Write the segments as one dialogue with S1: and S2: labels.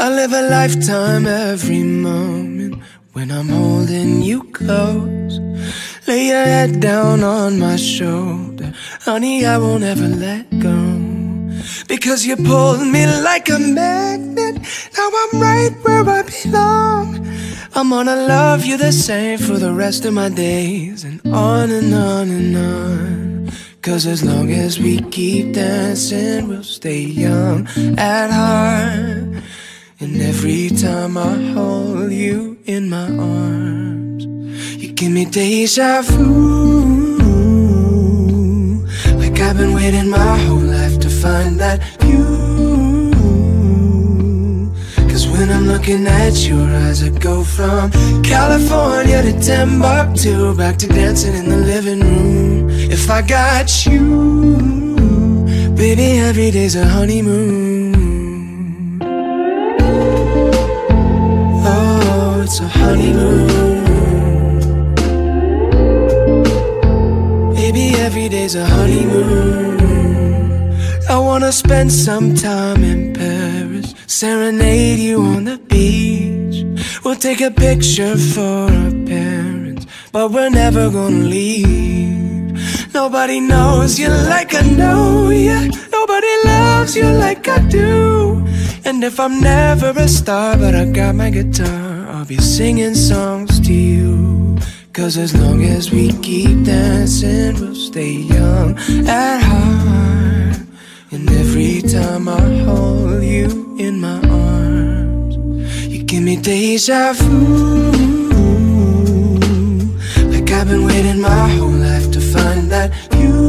S1: I live a lifetime every moment when I'm holding you close. Lay your head down on my shoulder, honey. I won't ever let go. Because you pulled me like a magnet. Now I'm right where I belong. I'm gonna love you the same for the rest of my days, and on and on and on. Cause as long as we keep dancing, we'll stay young at heart. And every time I hold you in my arms, you give me deja vu. Like I've been waiting my whole life to find that view. Looking at your eyes, I go from California to Timbuktu, back to dancing in the living room. If I got you, baby, every day's a honeymoon. Oh, it's a honeymoon. Wanna spend some time in Paris, serenade you on the beach. We'll take a picture for our parents, but we're never gonna leave. Nobody knows you like I know you. Nobody loves you like I do. And if I'm never a star, but I got my guitar, I'll be singing songs to you. Cause as long as we keep dancing, we'll stay young at heart. And every time I hold you in my arms, you give me deja vu. Like I've been waiting my whole life to find that view.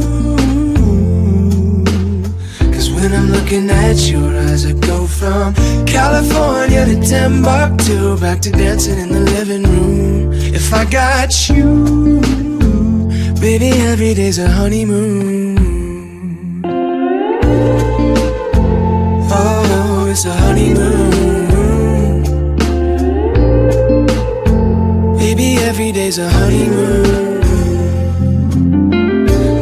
S1: Cause when I'm looking at your eyes, I go from California to Timbuktu, back to dancing in the living room. If I got you, baby, every day's a honeymoon. It's a honeymoon. Baby, every day's a honeymoon.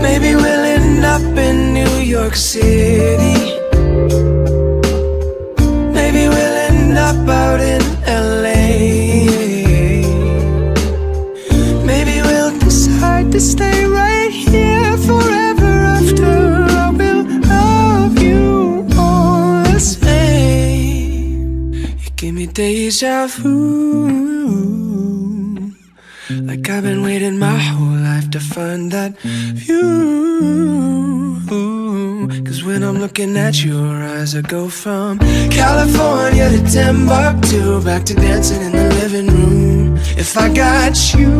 S1: Maybe we'll end up in New York City. Maybe we'll end up out in LA. Maybe we'll decide to stay right here deja vu. Like I've been waiting my whole life to find that view. Cause when I'm looking at your eyes, I go from California to Timbuktu, back to dancing in the living room. If I got you,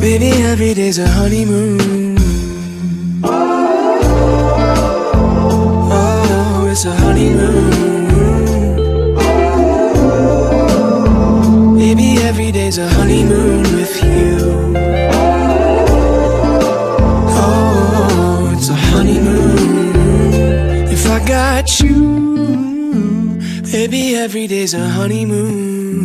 S1: baby, every day's a honeymoon. Got you, baby, every day's a honeymoon.